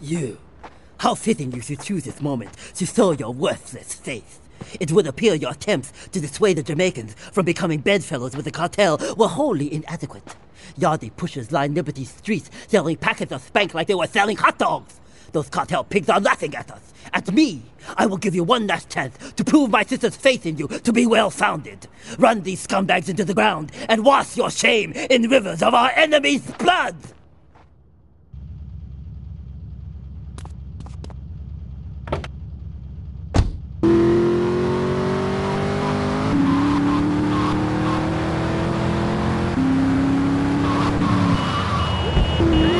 You. How fitting you should choose this moment to show your worthless face. It would appear your attempts to dissuade the Jamaicans from becoming bedfellows with the cartel were wholly inadequate. Yardie pushers line Liberty streets selling packets of spank like they were selling hot dogs. Those cartel pigs are laughing at us. At me. I will give you one last chance to prove my sister's faith in you to be well founded. Run these scumbags into the ground and wash your shame in rivers of our enemy's blood!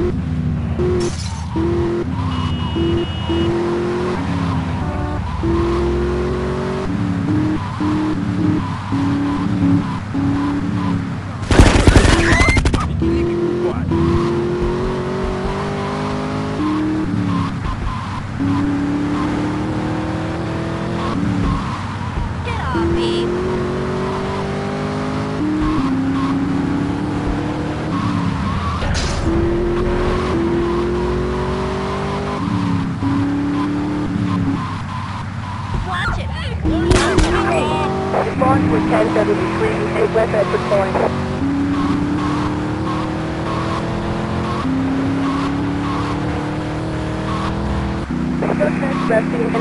Get Respond with 1073 at West Bedford Point. Resting in. We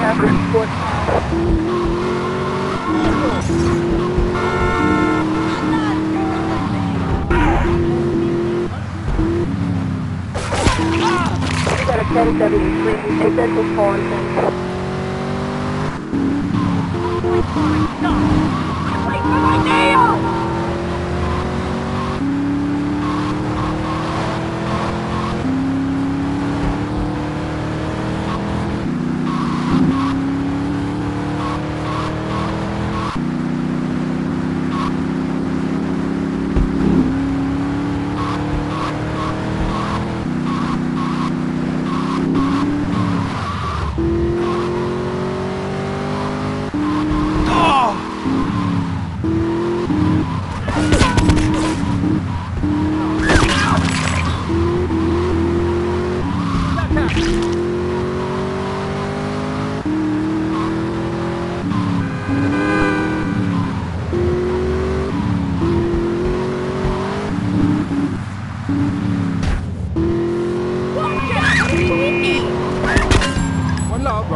got a 1073 at Central Pond.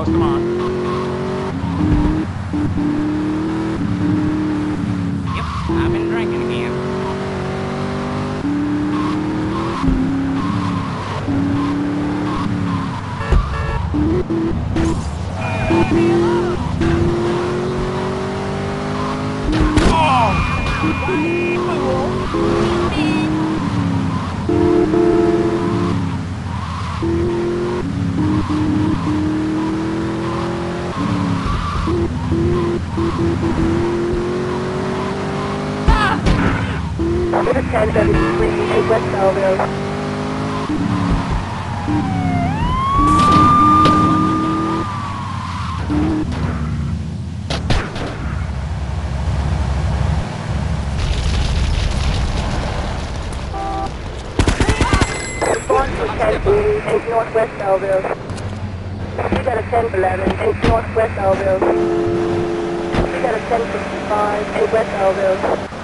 One love, Rastaman. Yep, I've been drinking again. Oh, With a 1073 at West Belleville. Respond to 1080 at Northwest Belleville. We got a 1011 at Northwest Belleville. We got a 1065 at West Belleville.